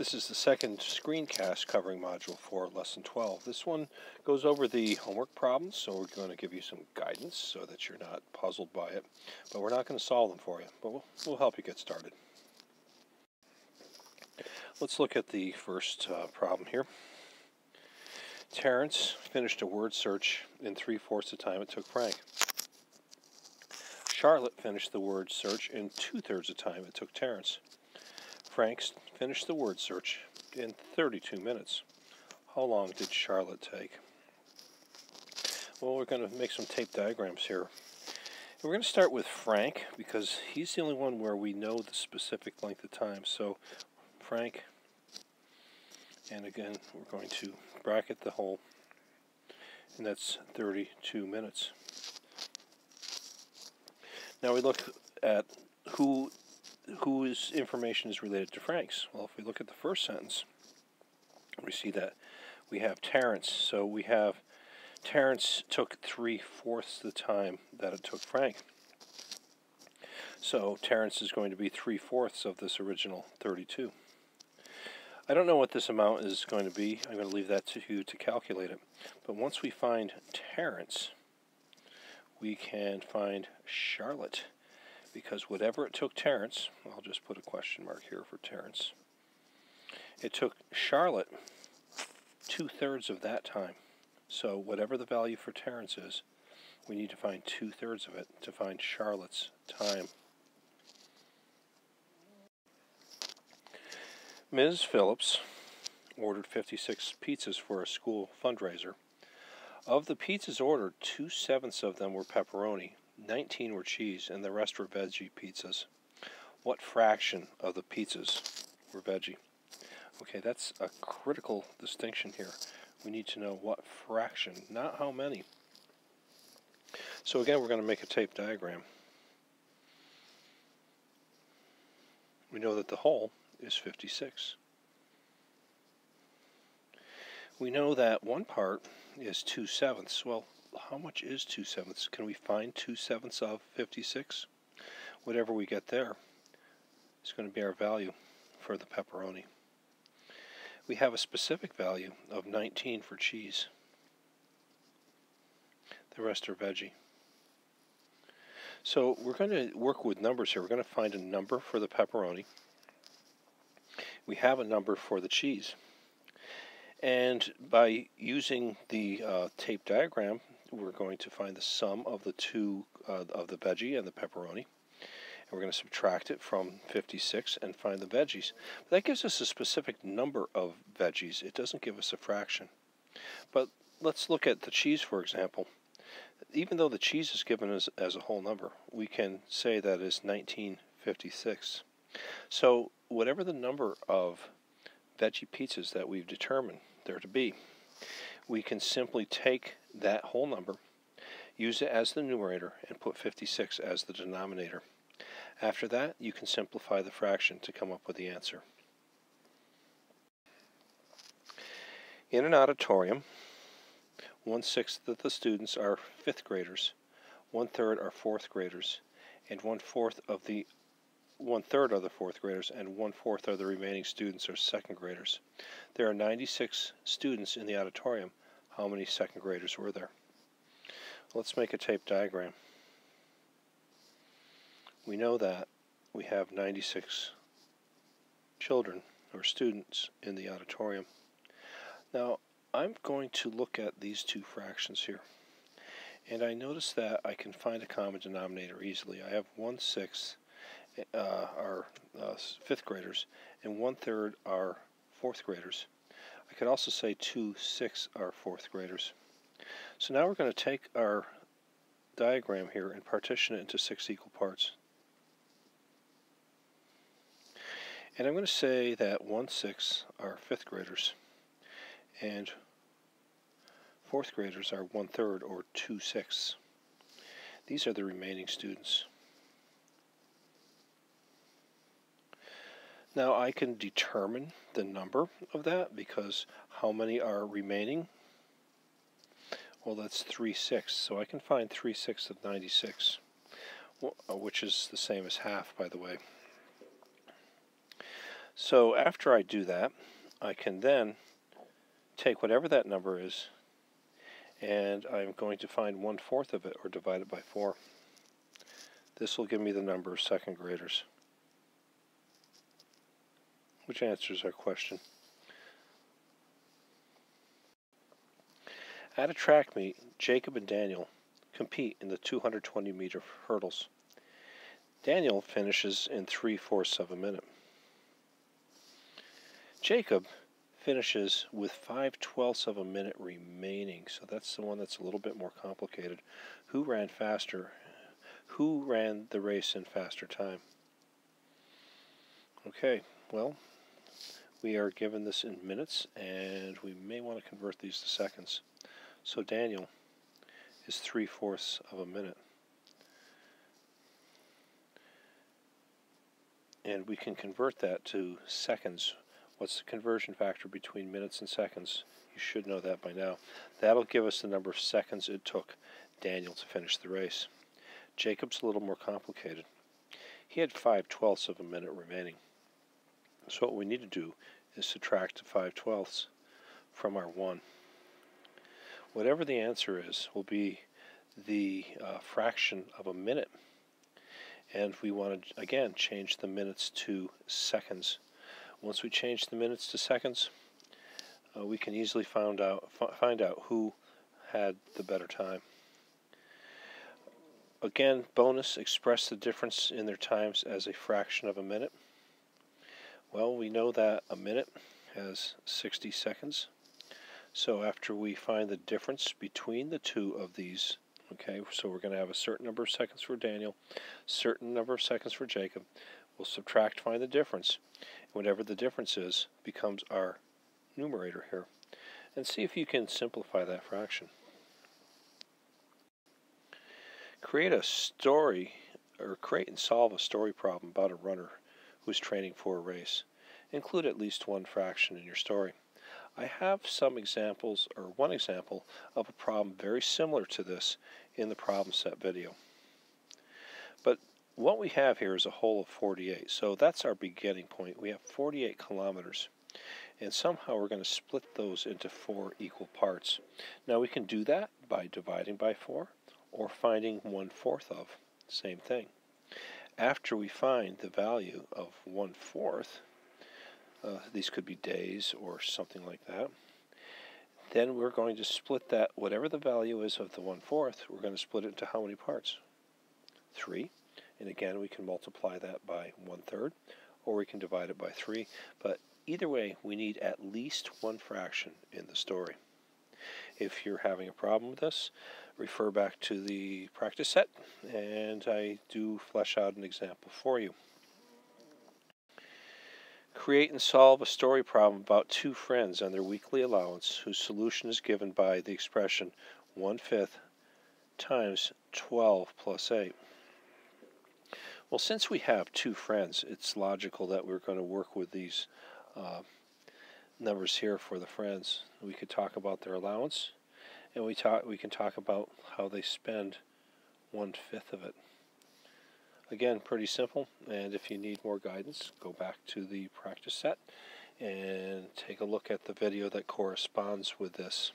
This is the second screencast covering Module 4, Lesson 12. This one goes over the homework problems, so we're going to give you some guidance so that you're not puzzled by it. But we're not going to solve them for you, but we'll, we'll help you get started. Let's look at the first uh, problem here. Terrence finished a word search in three-fourths the time it took Frank. Charlotte finished the word search in two-thirds of the time it took Terrence. Frank finished the word search in 32 minutes. How long did Charlotte take? Well, we're going to make some tape diagrams here. We're going to start with Frank because he's the only one where we know the specific length of time. So Frank, and again, we're going to bracket the whole, and that's 32 minutes. Now we look at who whose information is related to Frank's? Well, if we look at the first sentence, we see that we have Terrence. So we have Terrence took three-fourths the time that it took Frank. So Terrence is going to be three-fourths of this original 32. I don't know what this amount is going to be. I'm going to leave that to you to calculate it. But once we find Terrence, we can find Charlotte because whatever it took Terrence, I'll just put a question mark here for Terrence, it took Charlotte two thirds of that time. So whatever the value for Terrence is, we need to find two thirds of it to find Charlotte's time. Ms. Phillips ordered 56 pizzas for a school fundraiser. Of the pizzas ordered, two sevenths of them were pepperoni, 19 were cheese, and the rest were veggie pizzas. What fraction of the pizzas were veggie? Okay, that's a critical distinction here. We need to know what fraction, not how many. So again, we're going to make a tape diagram. We know that the whole is 56. We know that one part is 2 sevenths. Well, how much is 2 sevenths? Can we find 2 sevenths of 56? Whatever we get there is going to be our value for the pepperoni. We have a specific value of 19 for cheese. The rest are veggie. So we're going to work with numbers here. We're going to find a number for the pepperoni. We have a number for the cheese. And by using the uh, tape diagram, we're going to find the sum of the two uh, of the veggie and the pepperoni. And we're going to subtract it from 56 and find the veggies. But that gives us a specific number of veggies. It doesn't give us a fraction. But let's look at the cheese, for example. Even though the cheese is given as, as a whole number, we can say that is 1956. So whatever the number of veggie pizzas that we've determined there to be, we can simply take that whole number, use it as the numerator, and put 56 as the denominator. After that, you can simplify the fraction to come up with the answer. In an auditorium, one sixth of the students are fifth graders, one third are fourth graders, and one fourth of the one third are the fourth graders, and one fourth of the remaining students are second graders. There are 96 students in the auditorium, how many second graders were there. Let's make a tape diagram. We know that we have 96 children or students in the auditorium. Now, I'm going to look at these two fractions here. And I notice that I can find a common denominator easily. I have 1 sixth uh, are uh, fifth graders, and one third are fourth graders. I could also say 2 6 are fourth graders. So now we're going to take our diagram here and partition it into six equal parts. And I'm going to say that 1 6 are fifth graders and fourth graders are one third or 2 sixths. These are the remaining students. Now I can determine the number of that because how many are remaining? Well, that's 3 sixths, so I can find 3 sixths of 96, uh, which is the same as half, by the way. So after I do that, I can then take whatever that number is and I'm going to find one fourth of it or divide it by 4. This will give me the number of second graders, which answers our question. At a track meet, Jacob and Daniel compete in the 220 meter hurdles. Daniel finishes in 3 fourths of a minute. Jacob finishes with 5 twelfths of a minute remaining. So that's the one that's a little bit more complicated. Who ran faster? Who ran the race in faster time? Okay, well, we are given this in minutes, and we may want to convert these to seconds. So Daniel is 3 fourths of a minute. And we can convert that to seconds What's the conversion factor between minutes and seconds? You should know that by now. That'll give us the number of seconds it took Daniel to finish the race. Jacob's a little more complicated. He had 5 twelfths of a minute remaining. So what we need to do is subtract the 5 twelfths from our 1. Whatever the answer is will be the uh, fraction of a minute. And we want to, again, change the minutes to seconds. Once we change the minutes to seconds, uh, we can easily find out find out who had the better time. Again, bonus, express the difference in their times as a fraction of a minute. Well, we know that a minute has 60 seconds. So after we find the difference between the two of these, okay, so we're going to have a certain number of seconds for Daniel, certain number of seconds for Jacob. We'll subtract, find the difference. Whatever the difference is becomes our numerator here. And see if you can simplify that fraction. Create a story, or create and solve a story problem about a runner who's training for a race. Include at least one fraction in your story. I have some examples, or one example, of a problem very similar to this in the problem set video. But what we have here is a whole of 48. So that's our beginning point. We have 48 kilometers. And somehow we're going to split those into four equal parts. Now we can do that by dividing by 4 or finding one-fourth of. Same thing. After we find the value of one-fourth, uh, these could be days or something like that, then we're going to split that, whatever the value is of the one-fourth, we're going to split it into how many parts? Three. And again, we can multiply that by one third, or we can divide it by three. But either way, we need at least one fraction in the story. If you're having a problem with this, refer back to the practice set, and I do flesh out an example for you. Create and solve a story problem about two friends and their weekly allowance whose solution is given by the expression 1 fifth times 12 plus 8. Well, since we have two friends, it's logical that we're going to work with these uh, numbers here for the friends. We could talk about their allowance, and we talk we can talk about how they spend one fifth of it. Again, pretty simple. And if you need more guidance, go back to the practice set and take a look at the video that corresponds with this.